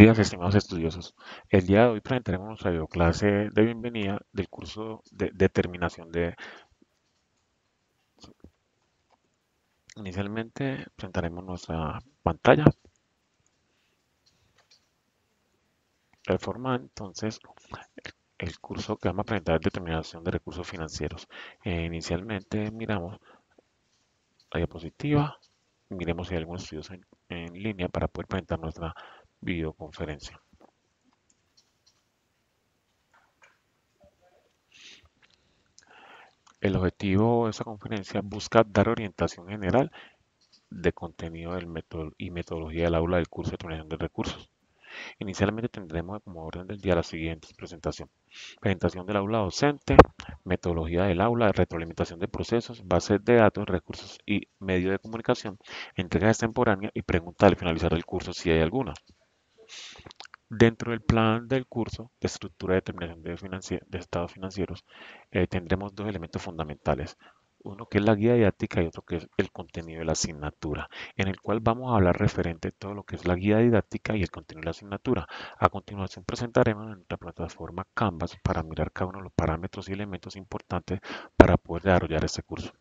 días, estimados estudiosos. El día de hoy presentaremos nuestra videoclase de bienvenida del curso de determinación de... Inicialmente presentaremos nuestra pantalla. De forma entonces el curso que vamos a presentar es determinación de recursos financieros. Eh, inicialmente miramos la diapositiva, miremos si hay algunos estudios en, en línea para poder presentar nuestra videoconferencia. El objetivo de esta conferencia busca dar orientación general de contenido y metodología del aula del curso de determinación de recursos. Inicialmente tendremos como orden del día la siguiente presentación. Presentación del aula docente, metodología del aula, retroalimentación de procesos, bases de datos, recursos y medio de comunicación, entrega extemporánea y pregunta al finalizar el curso si hay alguna. Dentro del plan del curso de estructura de determinación de, estados financieros, eh, tendremos dos elementos fundamentales. Uno que es la guía didáctica y otro que es el contenido de la asignatura, en el cual vamos a hablar referente a todo lo que es la guía didáctica y el contenido de la asignatura. A continuación presentaremos en nuestra plataforma Canvas para mirar cada uno de los parámetros y elementos importantes para poder desarrollar este curso.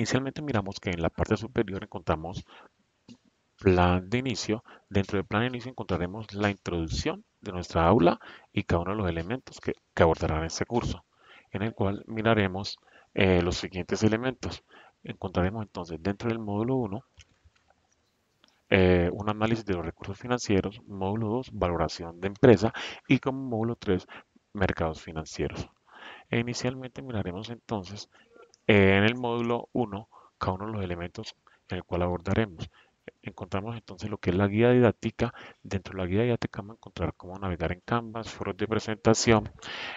Inicialmente miramos que en la parte superior encontramos plan de inicio. Dentro del plan de inicio encontraremos la introducción de nuestra aula y cada uno de los elementos que, abordarán este curso, en el cual miraremos eh, los siguientes elementos. Encontraremos entonces dentro del módulo 1 eh, un análisis de los recursos financieros, módulo 2, valoración de empresa y como módulo 3, mercados financieros. E inicialmente miraremos entonces en el módulo 1, cada uno de los elementos en el cual abordaremos. Encontramos entonces lo que es la guía didáctica. Dentro de la guía didáctica vamos a encontrar cómo navegar en Canvas, foros de presentación,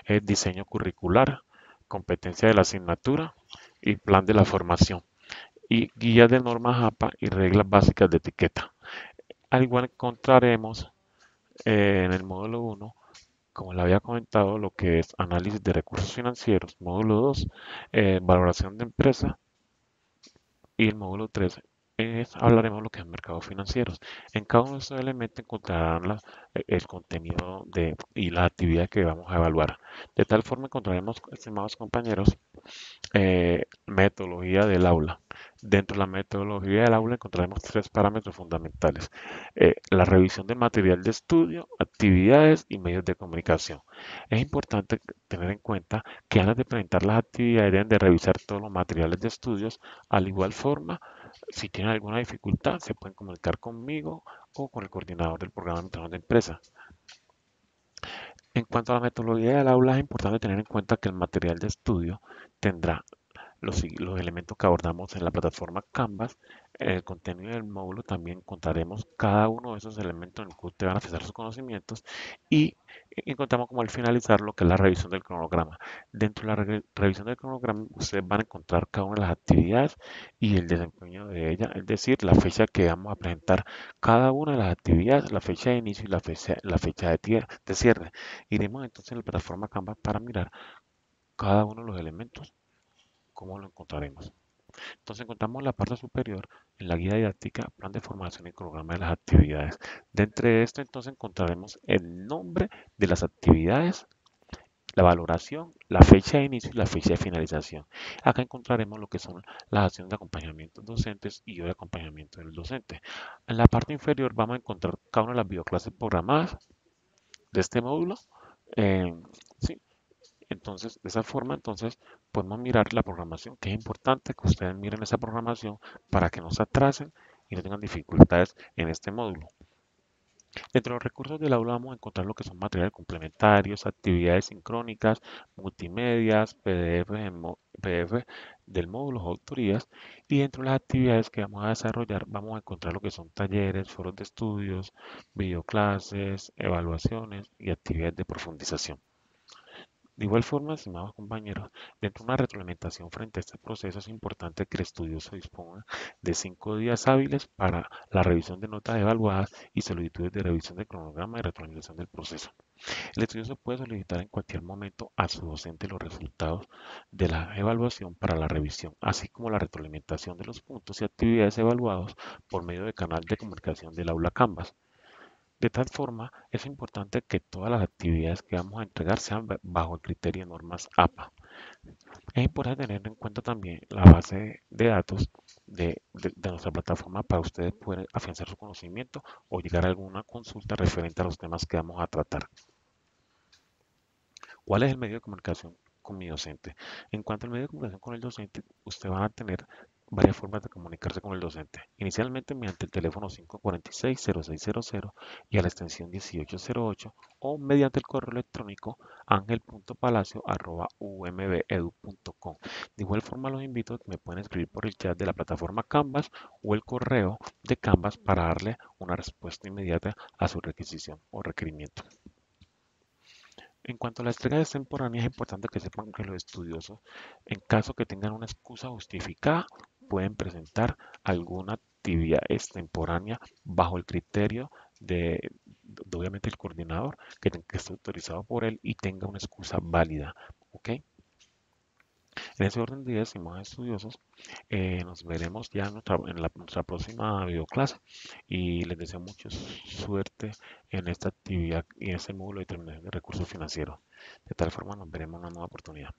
el diseño curricular, competencia de la asignatura y plan de la formación. Y guía de normas APA y reglas básicas de etiqueta. Al igual encontraremos eh, en el módulo 1 como le había comentado, lo que es análisis de recursos financieros, módulo 2, eh, valoración de empresa y el módulo 3 es, hablaremos lo que es mercados financieros. En cada uno de estos elementos encontrarán el contenido de, y la actividad que vamos a evaluar. De tal forma encontraremos, estimados compañeros, eh, metodología del aula. Dentro de la metodología del aula encontraremos tres parámetros fundamentales. Eh, la revisión del material de estudio, actividades y medios de comunicación. Es importante tener en cuenta que antes de presentar las actividades deben de revisar todos los materiales de estudios. Al igual forma, si tienen alguna dificultad, se pueden comunicar conmigo o con el coordinador del programa de de empresa. En cuanto a la metodología del aula, es importante tener en cuenta que el material de estudio tendrá los, elementos que abordamos en la plataforma Canvas, el contenido del módulo también encontraremos cada uno de esos elementos en los que ustedes van a fijar sus conocimientos y encontramos como al finalizar lo que es la revisión del cronograma. Dentro de la revisión del cronograma ustedes van a encontrar cada una de las actividades y el desempeño de ellas, es decir, la fecha que vamos a presentar cada una de las actividades, la fecha de inicio y la fecha, la fecha de, de cierre. Iremos entonces en la plataforma Canvas para mirar cada uno de los elementos ¿Cómo lo encontraremos? Entonces encontramos la parte superior en la guía didáctica, plan de formación y programa de las actividades. Dentro de esto entonces encontraremos el nombre de las actividades, la valoración, la fecha de inicio y la fecha de finalización. Acá encontraremos lo que son las acciones de acompañamiento docentes y de acompañamiento del docente. En la parte inferior vamos a encontrar cada una de las videoclases programadas de este módulo. Eh, entonces, de esa forma, entonces, podemos mirar la programación, que es importante que ustedes miren esa programación para que no se atrasen y no tengan dificultades en este módulo. Dentro de los recursos del aula vamos a encontrar lo que son materiales complementarios, actividades sincrónicas, multimedias, PDF, PDF del módulo, autorías. Y dentro de las actividades que vamos a desarrollar vamos a encontrar lo que son talleres, foros de estudios, videoclases, evaluaciones y actividades de profundización. De igual forma, estimados compañeros, dentro de una retroalimentación frente a este proceso es importante que el estudioso disponga de cinco días hábiles para la revisión de notas evaluadas y solicitudes de revisión del cronograma y retroalimentación del proceso. El estudioso puede solicitar en cualquier momento a su docente los resultados de la evaluación para la revisión, así como la retroalimentación de los puntos y actividades evaluados por medio del canal de comunicación del aula Canvas. De tal forma, es importante que todas las actividades que vamos a entregar sean bajo el criterio de normas APA. Es importante tener en cuenta también la base de datos de, nuestra plataforma para ustedes poder afianzar su conocimiento o llegar a alguna consulta referente a los temas que vamos a tratar. ¿Cuál es el medio de comunicación con mi docente? En cuanto al medio de comunicación con el docente, usted va a tener varias formas de comunicarse con el docente. Inicialmente mediante el teléfono 546-0600 y a la extensión 1808 o mediante el correo electrónico angel.palacio.umbedu.com. De igual forma los invito a que me pueden escribir por el chat de la plataforma Canvas o el correo de Canvas para darle una respuesta inmediata a su requisición o requerimiento. En cuanto a la entrega extemporánea, es importante que sepan que los estudiosos, en caso que tengan una excusa justificada, pueden presentar alguna actividad extemporánea bajo el criterio de, obviamente, el coordinador, que, que esté autorizado por él y tenga una excusa válida. ¿ok? En ese orden de ideas, más estudiosos, eh, nos veremos ya en nuestra, en nuestra próxima videoclase y les deseo mucha suerte en esta actividad y en este módulo de determinación de recursos financieros. De tal forma nos veremos en una nueva oportunidad.